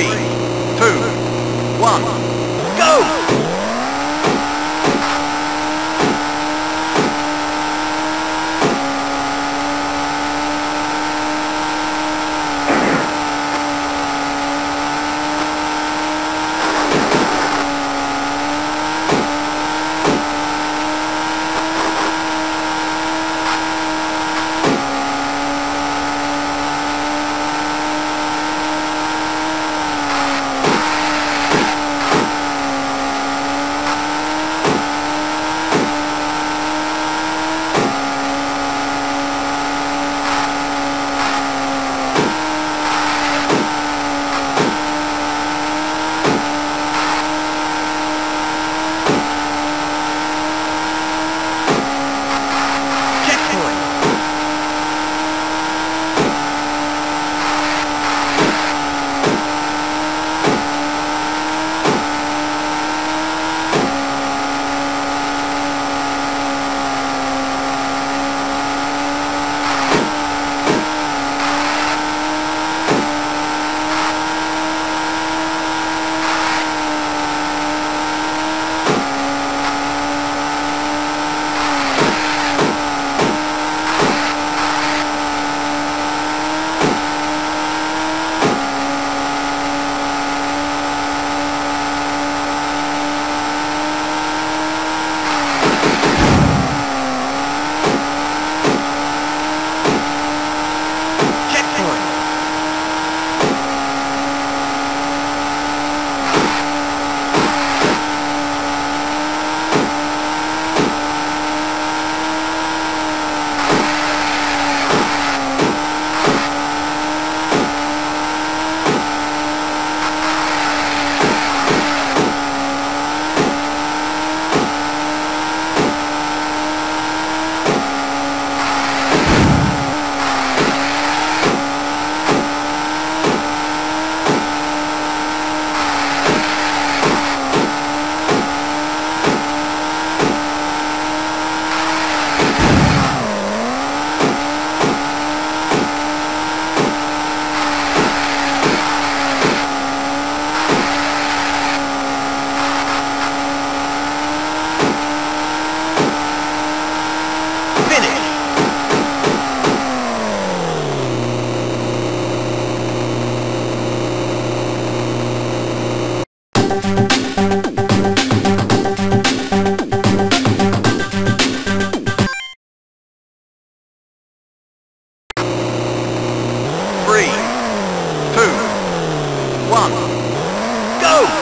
Three, one, go!